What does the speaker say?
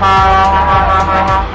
ha ha ha ha